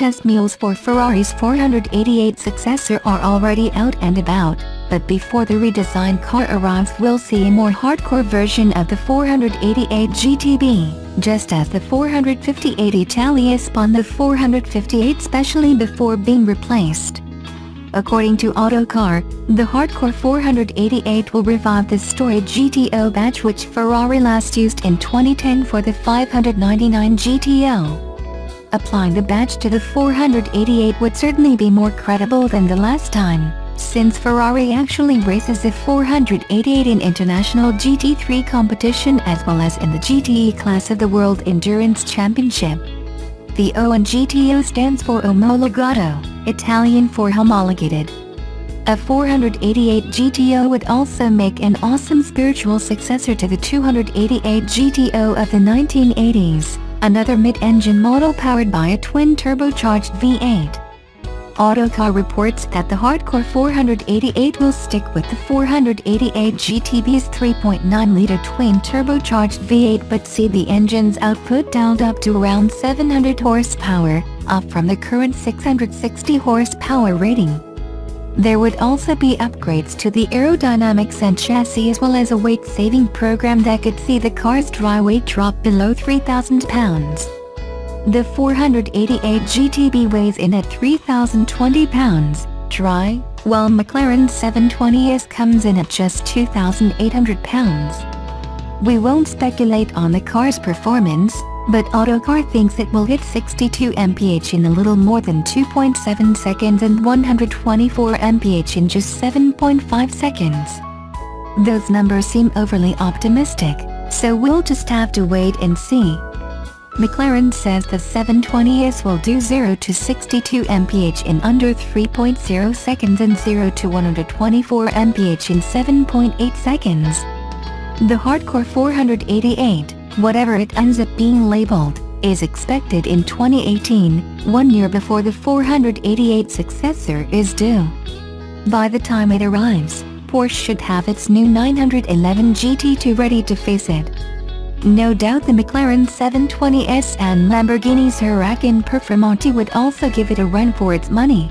test mules for Ferrari's 488 successor are already out and about, but before the redesigned car arrives we'll see a more hardcore version of the 488 GTB, just as the 458 Italia spawned the 458 Speciale before being replaced. According to Autocar, the hardcore 488 will revive the storied GTO badge which Ferrari last used in 2010 for the 599 GTO. Applying the badge to the 488 would certainly be more credible than the last time, since Ferrari actually races the 488 in international GT3 competition as well as in the GTE class of the World Endurance Championship. The O in GTO stands for Omologato, Italian for homologated. A 488 GTO would also make an awesome spiritual successor to the 288 GTO of the 1980s, another mid-engine model powered by a twin-turbocharged V8. Autocar reports that the Hardcore 488 will stick with the 488 GTB's 3.9-liter twin-turbocharged V8 but see the engine's output dialed up to around 700 horsepower, up from the current 660 horsepower rating. There would also be upgrades to the aerodynamics and chassis as well as a weight-saving program that could see the car's dry weight drop below 3,000 pounds. The 488 GTB weighs in at 3,020 pounds, dry, while McLaren 720S comes in at just 2,800 pounds. We won't speculate on the car's performance, but Autocar thinks it will hit 62 mph in a little more than 2.7 seconds and 124 mph in just 7.5 seconds. Those numbers seem overly optimistic, so we'll just have to wait and see. McLaren says the 720S will do 0 to 62 mph in under 3.0 seconds and 0 to 124 mph in 7.8 seconds. The Hardcore 488, whatever it ends up being labeled, is expected in 2018, one year before the 488 successor is due. By the time it arrives, Porsche should have its new 911 GT2 ready to face it. No doubt the McLaren 720S and Lamborghini's Huracan Performante would also give it a run for its money.